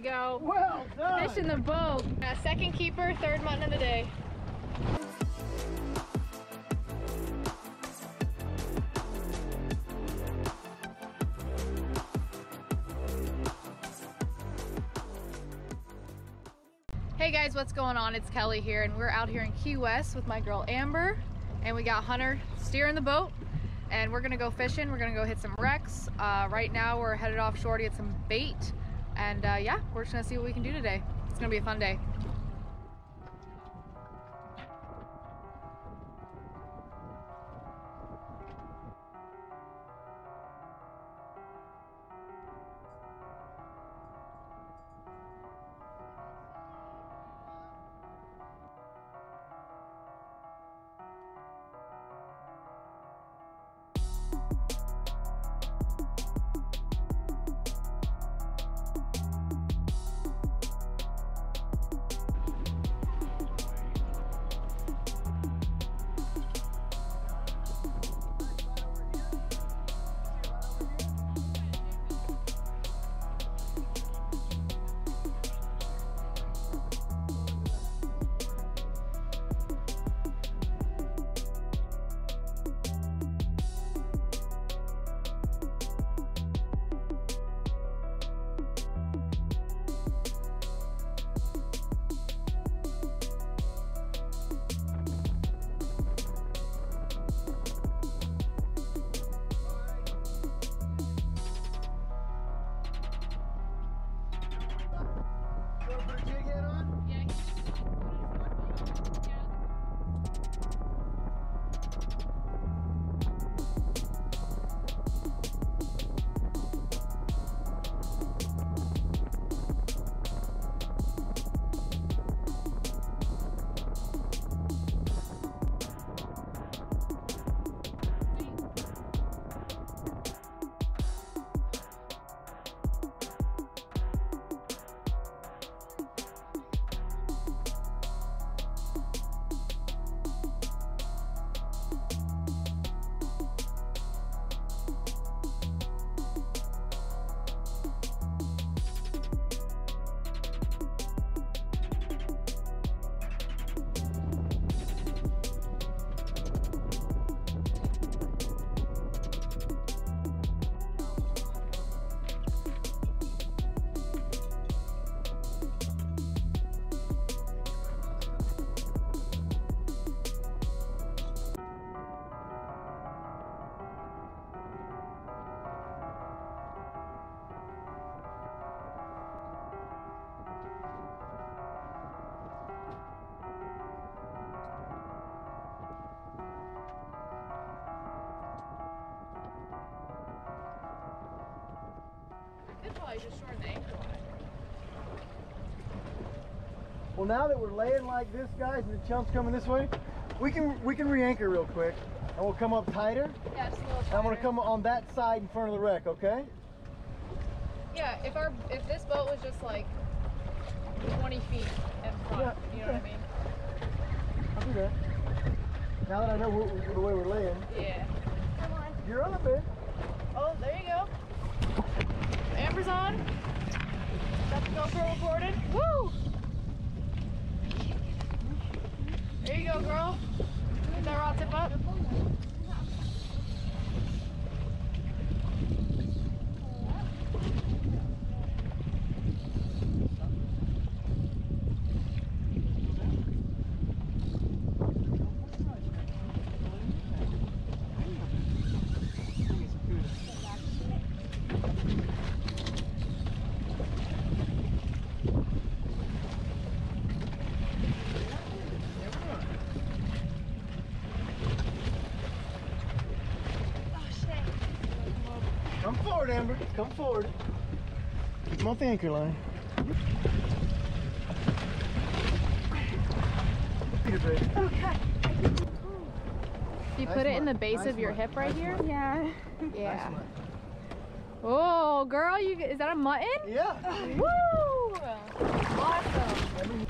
go. Well done. Fish in the boat. Uh, second keeper, third mutton of the day. Hey guys, what's going on? It's Kelly here and we're out here in Key West with my girl Amber and we got Hunter steering the boat and we're gonna go fishing. We're gonna go hit some wrecks. Uh, right now we're headed offshore to get some bait and uh, yeah, we're just gonna see what we can do today. It's gonna be a fun day. Well, now that we're laying like this, guys, and the chum's coming this way, we can we can re-anchor real quick, and we'll come up tighter. Yeah, it's a little And I'm gonna come on that side in front of the wreck, okay? Yeah, if our if this boat was just like 20 feet in front, Yeah, you know what I mean? I'll do that. Now that I know the way we're laying, Yeah. Come on. you're on a bit. Oh, there you go. On. Got the GoPro recorded. Woo! There you go, girl. Get that rod tip up. Come forward, Amber. Come forward. Keep them off the anchor line. Peter, baby. You Nice put it in the base Nice of your one. hip right Nice here? one. Yeah. Yeah. one. Oh, girl, you is that a mutton? Yeah. Woo! Awesome.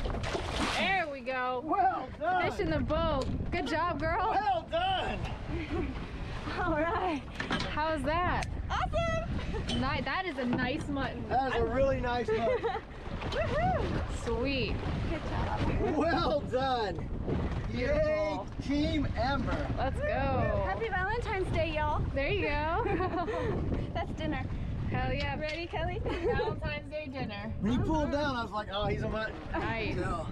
There we go. Well done. Fish in the boat. Good job, girl. Well done. All right. How's that? Awesome! ni- that is a nice mutton. That is a really nice mutton. Sweet. Good job. well done. Yay, Team Amber. Let's go. Happy Valentine's Day, y'all. There you go. That's dinner. Hell yeah. Ready, Kelly? Valentine's Day dinner. When he pulled down, I was like, oh, he's a mutton. Nice. So,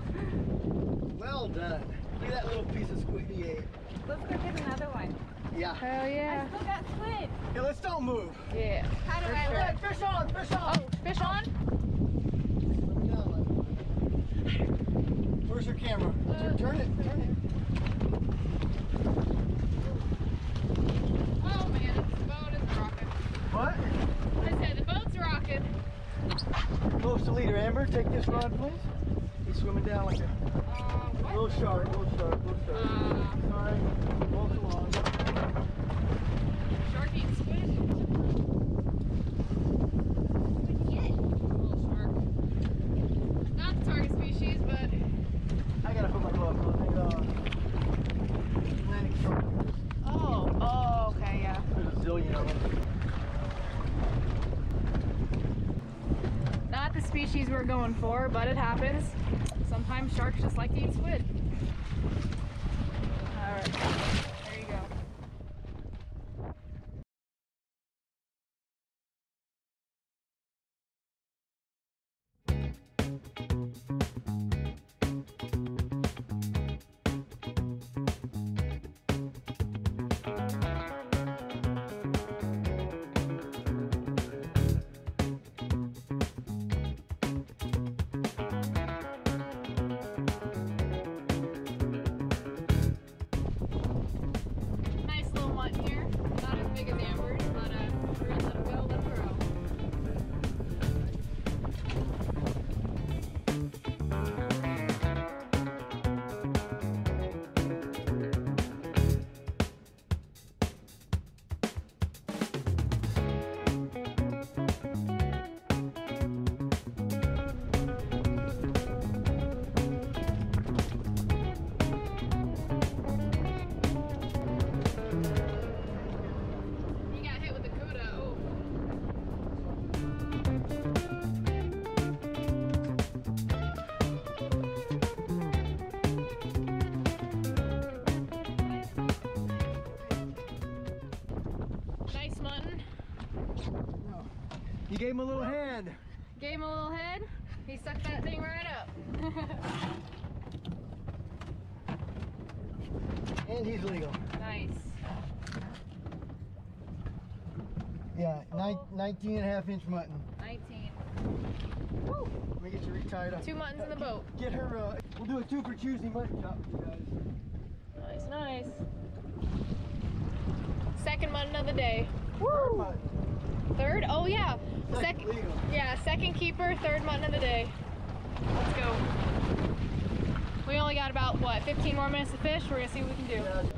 well done. Look at that little piece of squid he ate. Let's go get another one. Yeah. Hell yeah. I still got squid. Yeah, let's don't move. Yeah. How do For I sure. look? Fish on, fish on. Oh, fish on? Where's your camera? Uh, turn it, turn it. Oh man, the boat is rocking. What? I said the boat's rocking. Close to leader, Amber. Take this rod, please. He's swimming down like a Uh, little shark, little shark, little shark. Uh, Sorry. Walk along. shark eating squid? Little shark. Not the target species, but I gotta put my gloves on. Think, uh, Atlantic shark. oh, oh, okay, yeah. There's a zillion of them. Not the species we're going for, but it happens. Sometimes sharks just like to eat squid. All right, You gave him a little hand. Gave him a little head. He sucked that thing right up. And he's legal. nice. Yeah, nine, 19 and a half inch mutton. 19. Let me get you retied up. Two muttons in the boat. Get her, uh, we'll do a two for Tuesday mutton chop for you guys. Nice, nice. Second mutton of the day. Mutton. Third? Oh yeah. Second. Yeah, second keeper, third mutton of the day. Let's go. We only got about what, 15 more minutes to fish. We're gonna see what we can do.